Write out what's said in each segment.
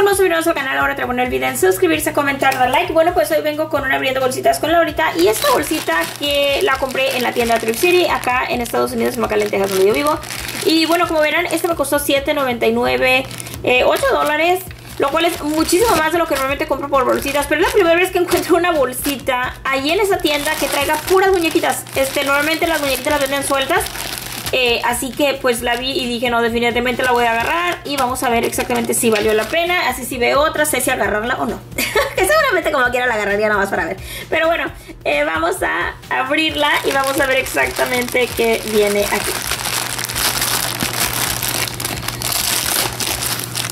hermoso video a nuestro canal, ahora te no olviden suscribirse, comentar, dar like. Bueno, pues hoy vengo con una abriendo bolsitas con Laurita y esta bolsita que la compré en la tienda Trip City, acá en Estados Unidos, en McAllen, Texas, donde yo vivo. Y bueno, como verán, este me costó $7.99, eh, 8 dólares. Lo cual es muchísimo más de lo que normalmente compro por bolsitas. Pero es la primera vez que encuentro una bolsita ahí en esa tienda que traiga puras muñequitas. Este, normalmente las muñequitas las venden sueltas. Eh, así que pues la vi y dije, no, definitivamente la voy a agarrar y vamos a ver exactamente si valió la pena. Así si veo otra, sé si agarrarla o no. que seguramente como quiera la agarraría nada más para ver. Pero bueno, eh, vamos a abrirla y vamos a ver exactamente qué viene aquí.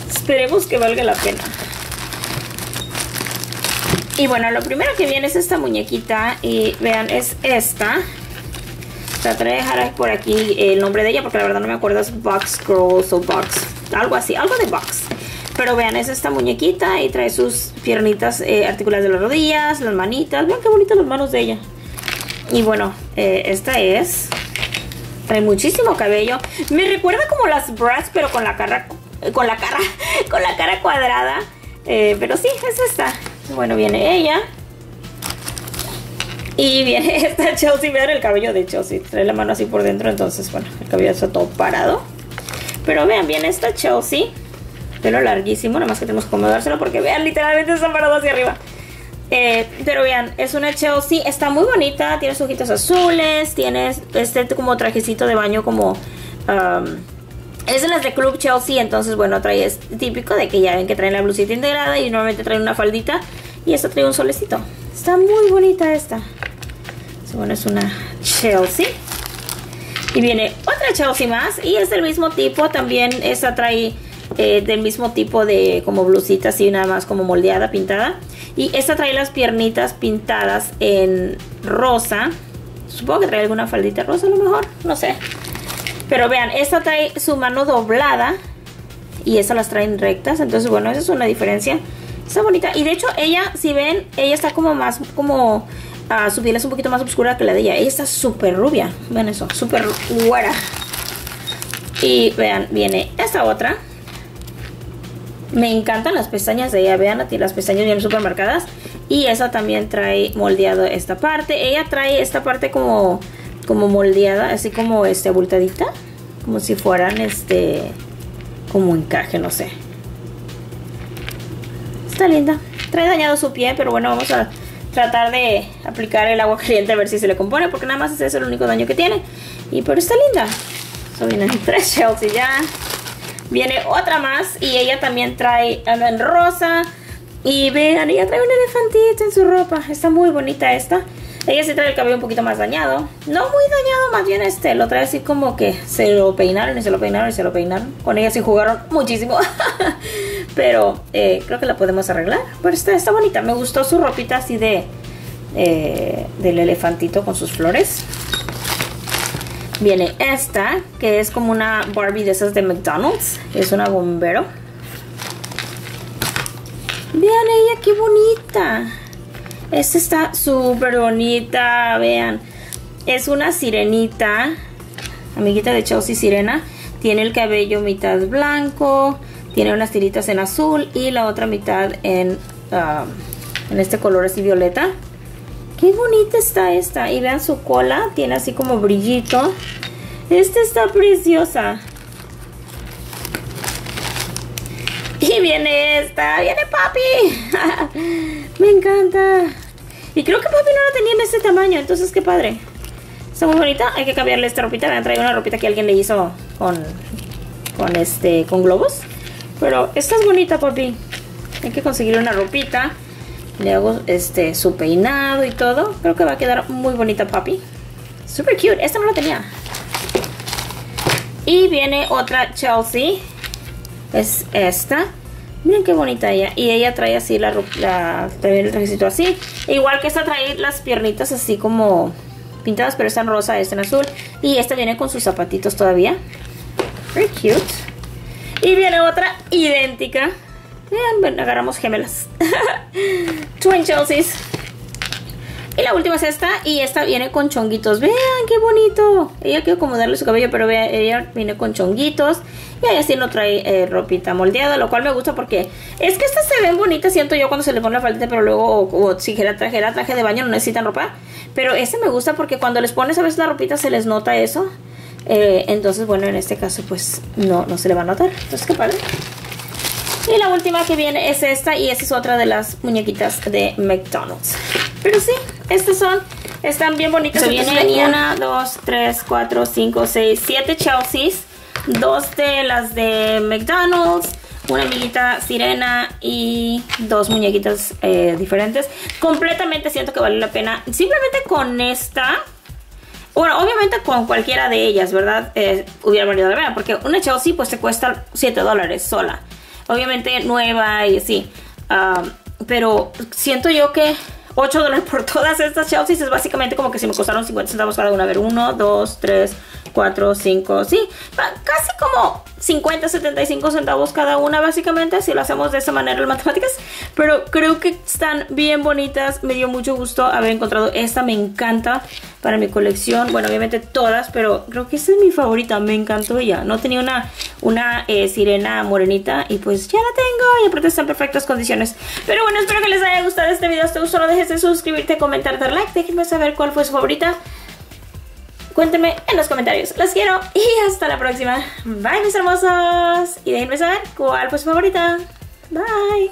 Esperemos que valga la pena. Y bueno, lo primero que viene es esta muñequita y vean, es esta. Trataré de dejar por aquí el nombre de ella porque la verdad no me acuerdo es Box Girls o Box, algo así, algo de Box. Pero vean, es esta muñequita y trae sus piernitas eh, articuladas de las rodillas, las manitas. Vean qué bonitas las manos de ella. Y bueno, eh, esta es... Trae muchísimo cabello. Me recuerda como las Bratz, pero con la cara con la cara, con la cara cuadrada. Eh, pero sí, es esta. Bueno, viene ella. Y viene esta Chelsea. Vean el cabello de Chelsea. Trae la mano así por dentro. Entonces, bueno, el cabello está todo parado. Pero vean, viene esta Chelsea. Pelo larguísimo. Nada más que tenemos que acomodárselo porque vean, literalmente está parado hacia arriba. Eh, pero vean, es una Chelsea. Está muy bonita. Tiene sus ojitos azules. Tiene este como trajecito de baño como... Es de las de Club Chelsea, entonces bueno, trae es típico de que ya ven que traen la blusita integrada y normalmente traen una faldita. Y esta trae un solecito. Está muy bonita esta. Bueno, es una Chelsea. Y viene otra Chelsea más y es del mismo tipo. También esta trae eh, del mismo tipo de como blusita así nada más como moldeada, pintada. Y esta trae las piernitas pintadas en rosa. Supongo que trae alguna faldita rosa a lo mejor, no sé. Pero vean, esta trae su mano doblada y esta las traen rectas. Entonces, bueno, esa es una diferencia. Está bonita. Y de hecho, ella, si ven, ella está como más, como... Uh, su piel es un poquito más oscura que la de ella. Ella está súper rubia. Ven eso, súper güera. Y vean, viene esta otra. Me encantan las pestañas de ella. Vean, las pestañas vienen súper marcadas. Y esa también trae moldeado esta parte. Ella trae esta parte como como moldeada, así como este abultadita, como si fueran este como encaje, no sé. Está linda. Trae dañado su pie, pero bueno, vamos a tratar de aplicar el agua caliente a ver si se le compone, porque nada más es el único daño que tiene. Y pero está linda. So, vienen tres Chelsea ya. Viene otra más y ella también trae en rosa. Y vean, ella trae un elefantito en su ropa. Está muy bonita esta. Ella sí trae el cabello un poquito más dañado. No muy dañado, más bien este. Lo trae así como que se lo peinaron y se lo peinaron y se lo peinaron. Con ella sí jugaron muchísimo. Pero eh, creo que la podemos arreglar. Pero está, está bonita. Me gustó su ropita así de... Eh, del elefantito con sus flores. Viene esta, que es como una Barbie de esas de McDonald's. Es una bombero. Vean ella, qué bonita. Esta está súper bonita, vean. Es una sirenita, amiguita de Chelsea Sirena. Tiene el cabello mitad blanco, tiene unas tiritas en azul y la otra mitad en, ah, en este color así violeta. Qué bonita está esta. Y vean su cola, tiene así como brillito. Esta está preciosa. Y viene esta, viene papi. Me encanta. Y creo que papi no la tenía en este tamaño, entonces qué padre. Está muy bonita, hay que cambiarle esta ropita. Me han traído una ropita que alguien le hizo con, con este, con globos. Pero esta es bonita, papi. Hay que conseguirle una ropita. Le hago este su peinado y todo. Creo que va a quedar muy bonita, papi. Super cute. Esta no la tenía. Y viene otra Chelsea es esta. Miren qué bonita ella. Y ella trae así la, la trae el trajecito así. igual que esta trae las piernitas así como pintadas, pero esta en rosa, esta en azul. Y esta viene con sus zapatitos todavía. Very cute. Y viene otra idéntica. Vean, agarramos gemelas. Twin Chelsea's. Y la última es esta y esta viene con chonguitos. Vean qué bonito. Ella quiere acomodarle su cabello, pero vean, ella viene con chonguitos. Y ahí así no trae eh, ropita moldeada, lo cual me gusta porque es que estas se ven bonitas, siento yo cuando se le pone la faldita, pero luego, o, si era traje, traje de baño, no necesitan ropa. Pero este me gusta porque cuando les pones a veces la ropita se les nota eso. Eh, entonces, bueno, en este caso pues no, no se le va a notar. Entonces, qué padre. Y la última que viene es esta y esta es otra de las muñequitas de McDonald's. Pero sí, estas son, están bien bonitas. Se viene una, dos, tres, cuatro, cinco, seis, siete Chelsea's, dos de las de McDonald's, una amiguita sirena y dos muñequitas eh, diferentes. Completamente siento que vale la pena. Simplemente con esta bueno, obviamente con cualquiera de ellas, ¿verdad? Eh, hubiera valido la pena, porque una Chelsea pues te cuesta 7 dólares sola. Obviamente nueva y así. Pero siento yo que 8 dólares por todas estas Chelsea es básicamente como que si me costaron 50 centavos cada una. A ver, 1, 2, 3, 4, 5, sí, casi como 50, 75 centavos cada una básicamente, si lo hacemos de esa manera en matemáticas, pero creo que están bien bonitas, me dio mucho gusto haber encontrado esta, me encanta para mi colección, bueno obviamente todas, pero creo que esta es mi favorita, me encantó ella, no tenía una, una eh, sirena morenita y pues ya la tengo y aparte está en perfectas condiciones, pero bueno espero que les haya gustado este video, si te gustó no dejes de suscribirte, comentar, dar like, déjenme saber cuál fue su favorita, Cuéntenme en los comentarios. Los quiero y hasta la próxima. Bye mis hermosos. Y déjenme saber cuál fue su favorita. Bye.